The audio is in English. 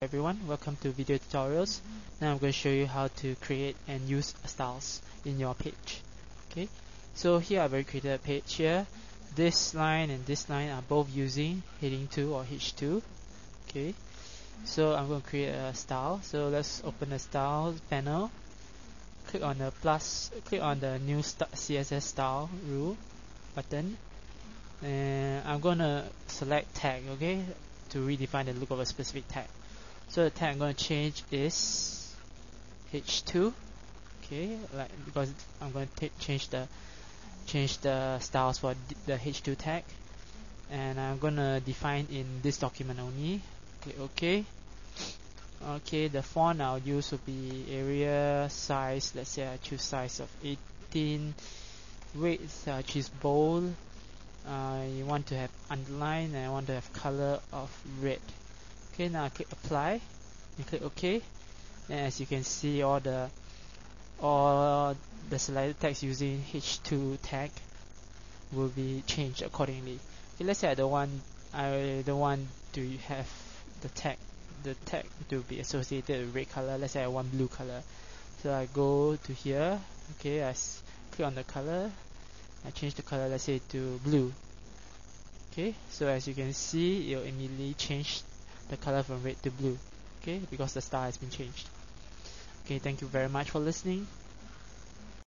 everyone, welcome to video tutorials. Now I'm going to show you how to create and use styles in your page. Okay, so here I've already created a page here. This line and this line are both using heading 2 or H2. Okay, so I'm going to create a style. So let's open the style panel. Click on the plus, click on the new st CSS style rule button. And I'm going to select tag, okay, to redefine the look of a specific tag. So the tag I'm going to change is h2 okay like because I'm going to change the change the styles for the h2 tag. And I'm going to define in this document only okay okay. The font I'll use will be Arial size let's say I choose size of 18 width I choose bold. Uh, you want to have underline and I want to have color of red okay now I click apply. And click OK and as you can see all the all the selected text using H2 tag will be changed accordingly. Okay let's say I don't want I don't want to have the tag the tag to be associated with red color. Let's say I want blue color. So I go to here. Okay I click on the color. I change the color let's say to blue. Okay so as you can see it will immediately change the color from red to blue. Okay? Because the style has been changed. Okay thank you very much for listening